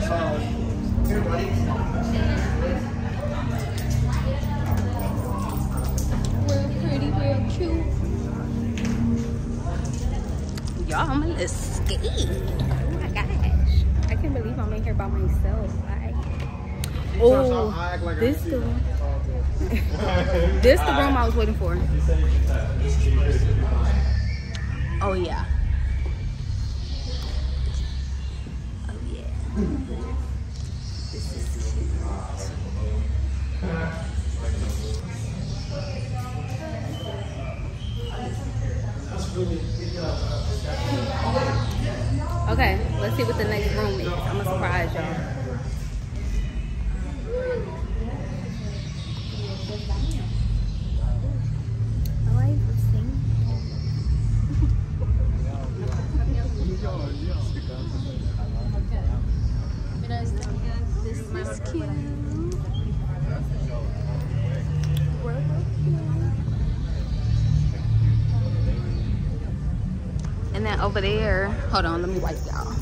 photos peeking around the side. Here, buddy. Real pretty, real cute. Y'all, I'm a little scared. Oh my gosh. I can't believe I'm in here by myself. Like, oh, like this the room. This the room I was waiting for. Oh yeah. Oh yeah. Okay, let's see what the next room is. I'm gonna surprise y'all. Over there, hold on, let me wipe y'all.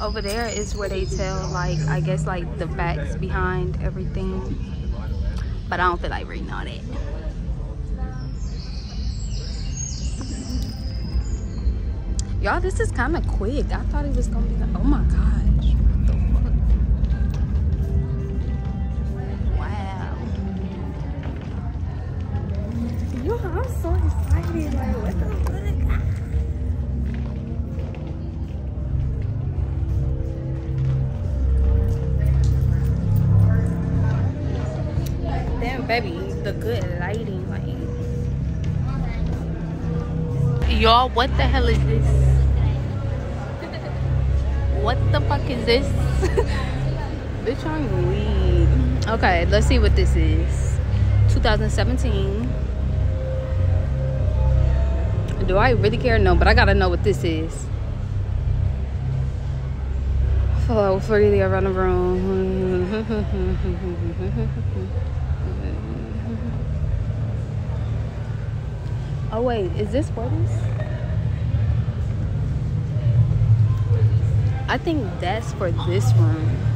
Over there is where they tell, like, I guess, like the facts behind everything. But I don't feel like reading all that. Y'all, this is kind of quick. I thought it was gonna be like, oh my gosh. So excited. Like, what the fuck? Damn, baby, the good lighting, like. Y'all, what the hell is this? What the fuck is this? Bitch, I'm weak. Okay, let's see what this is. 2017. Do I really care? No, but I gotta know what this is. Follow freely around the room. Oh wait, is this for this? I think that's for this room.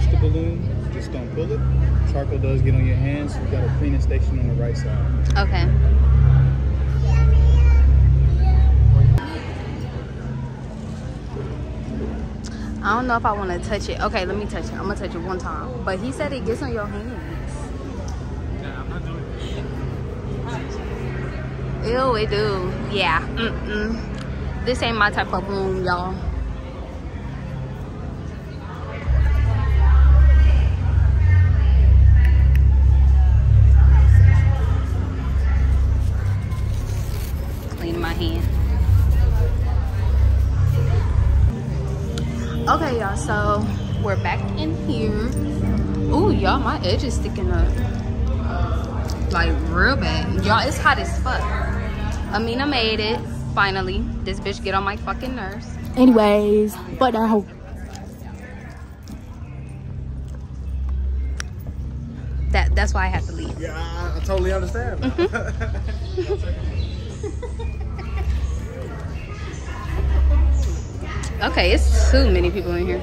Push the balloon, just don't pull it. Charcoal does get on your hands, so you got a cleaning station on the right side. Okay. I don't know if I want to touch it. Okay, let me touch it. I'm gonna touch it one time. But he said it gets on your hands. Nah, I'm not doing it. Ew, it do. Yeah. Mm-mm. This ain't my type of room, y'all. Clean my hand. Okay, y'all. So we're back in here. Ooh, y'all, my edge is sticking up. Like real bad. Y'all, it's hot as fuck. Amina made it. Finally. This bitch get on my fucking nerves. Anyways, but now That that's why I had to leave. Yeah, I, I totally understand. Mm-hmm. Okay, it's too many people in here.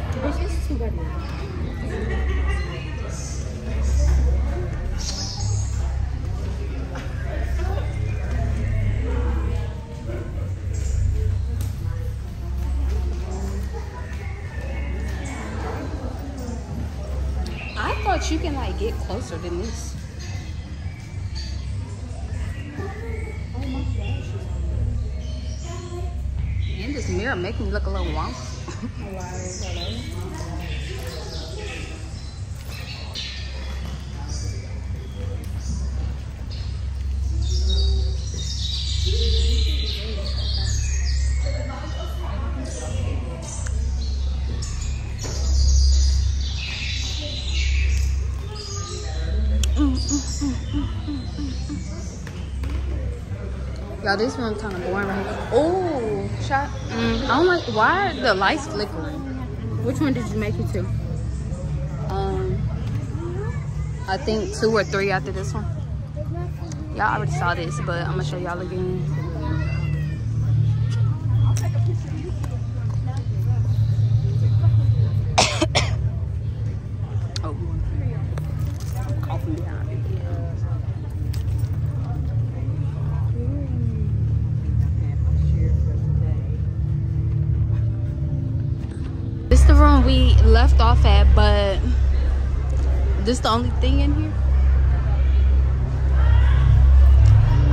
I thought you can like get closer than this. Mirror make me look a little wonky. Y'all, this room kind of boring right here. Oh, shot. Mm, I don't like. Why the lights flickering? Which one did you make it to? Um, I think two or three after this one. Y'all already saw this, but I'm gonna show y'all again. oh, I'm coughing behind it. We left off at, but this the only thing in here.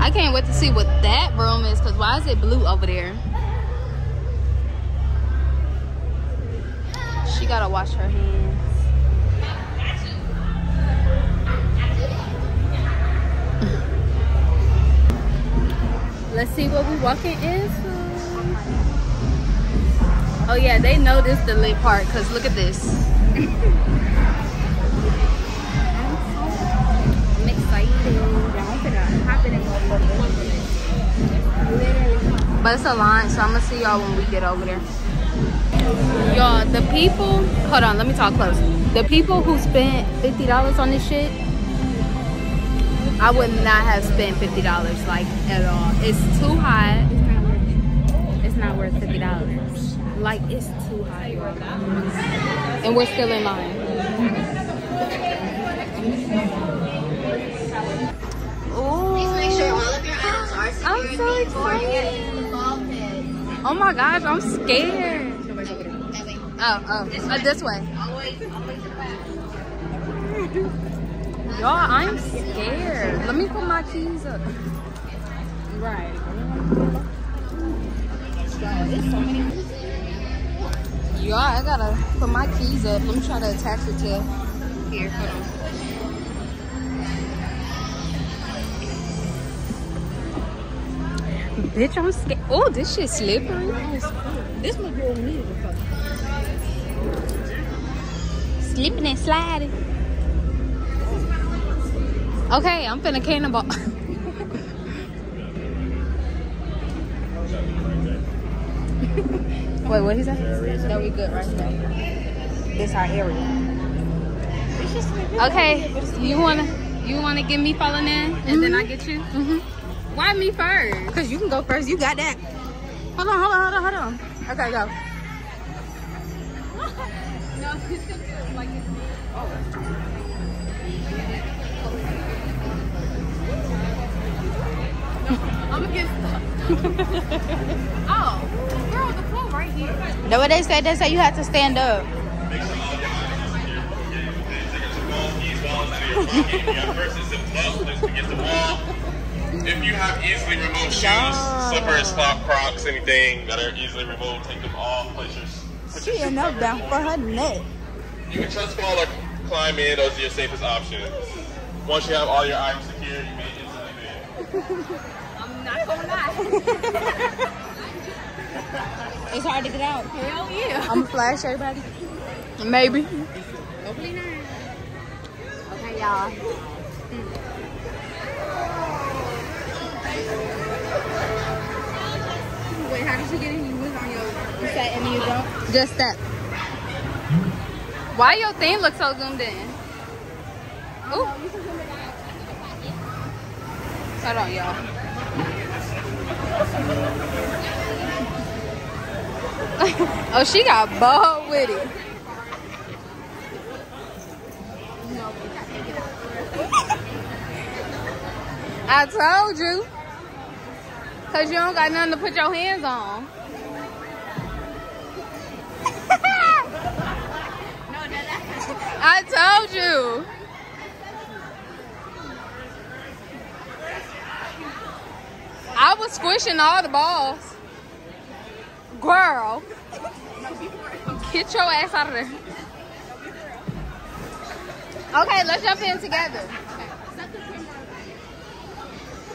I can't wait to see what that room is, cause why is it blue over there? She gotta wash her hands. Let's see what we walking into. Oh yeah, they know this the lit part because look at this. I'm excited. But it's a line, so I'm gonna see y'all when we get over there. Y'all, the people, hold on, let me talk close. The people who spent $50 on this shit, I would not have spent $50 like at all. It's too high. It's not worth $50. Like it's too high. And we're still in line. Ooh. Please make sure all of your items are I'm so excited. Oh my gosh, I'm scared. Oh, oh, uh, this way. Y'all, I'm scared. Let me put my keys up. Right. Y'all, I gotta put my keys up. Let me try to attach it to here. Hold on. Bitch, I'm scared. Oh, this shit slippery. This what we needed to. Slipping and sliding. Okay, I'm finna cannonball. Wait, what he said? That we good right here. This our area. Okay, you wanna you wanna get me falling in, and then I get you. Mm-hmm. Why me first? Cause you can go first. You got that. Hold on, hold on, hold on, hold on. Okay, go. I'm gonna get stuck. oh, girl, the pool right here. Know what they said? They said you had to stand up. If you have easily removed shoes, slippers, flop, crocs, anything that are easily removed, take them off. Place your, put your She end up down for her neck. You can trust fall or climb in. Those are your safest options. Once you have all your items secure, you may instantly leave. I'm not gonna lie. It's hard to get out. Hell yeah. I'm gonna flash everybody. Maybe. Hopefully not. Okay, y'all. Wait, how did you get in? You was on your. You and you don't. Just that. Why your thing look so zoomed in? Ooh. Hold on, y'all. oh, she got bald with it. I told you. Cause you don't got nothing to put your hands on. I told you. Squishing all the balls. Girl. Get your ass out of there. Okay, let's jump in together.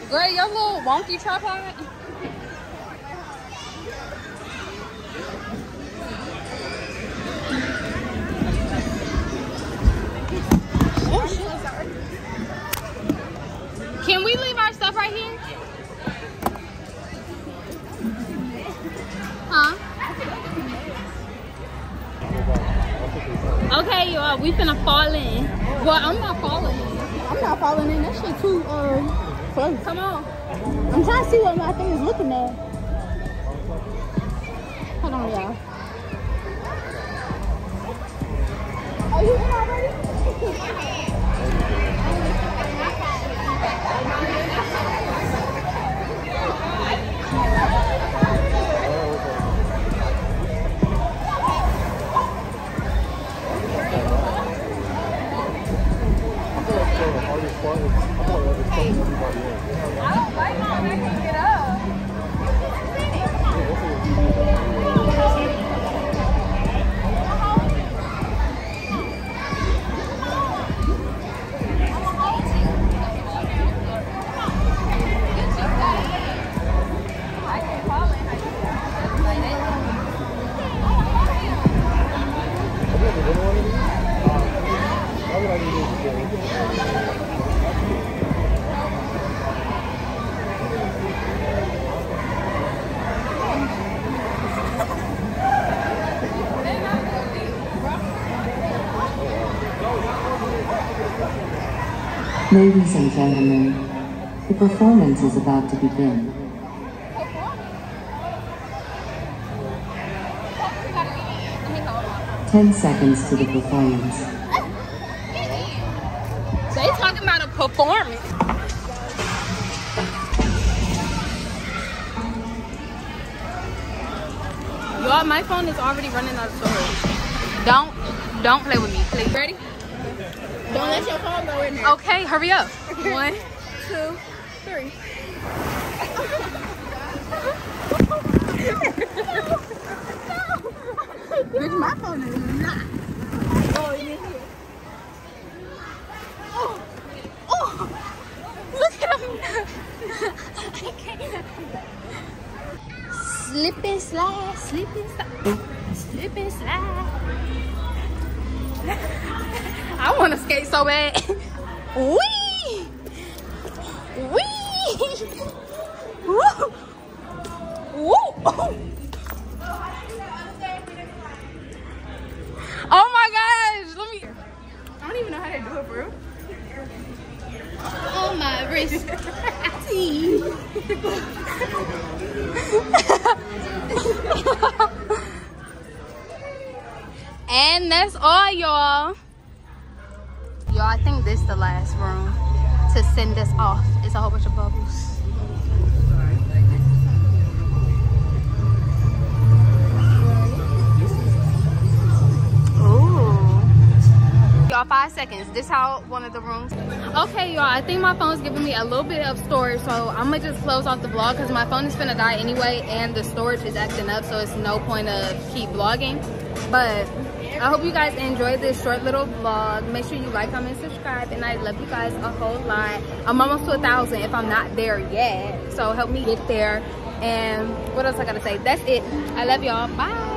Girl, your little wonky tripod. Well, I'm not falling in. I'm not falling in. That shit too uh close. Come on. I'm trying to see what my thing is looking at. Ladies and gentlemen, the performance is about to begin. Ten seconds to the performance. They talking about a performance. Y'all, my phone is already running out of storage. Don't, don't play with me, please. Ready? Don't let your phone go in there. Okay, hurry up. One, two, three. Bitch, my phone is not. Oh, it is here. Oh, oh, look at him. I can't. Slip and slide, slip and slide, slip and slide. I want to skate so bad. Wee! Wee! Woo! Woo! Oh my gosh! Let me. I don't even know how to do it, bro. Oh my wrist. And that's all y'all. Y'all, I think this is the last room to send us off. It's a whole bunch of bubbles. Y'all, five seconds. This how one of the rooms. Okay, y'all, I think my phone's giving me a little bit of storage, so I'm gonna just close off the vlog because my phone is gonna die anyway, and the storage is acting up, so it's no point of keep vlogging. But I hope you guys enjoyed this short little vlog. Make sure you like, comment, subscribe, and I love you guys a whole lot. I'm almost to a thousand if I'm not there yet, so help me get there. And what else I gotta say? That's it. I love y'all. Bye.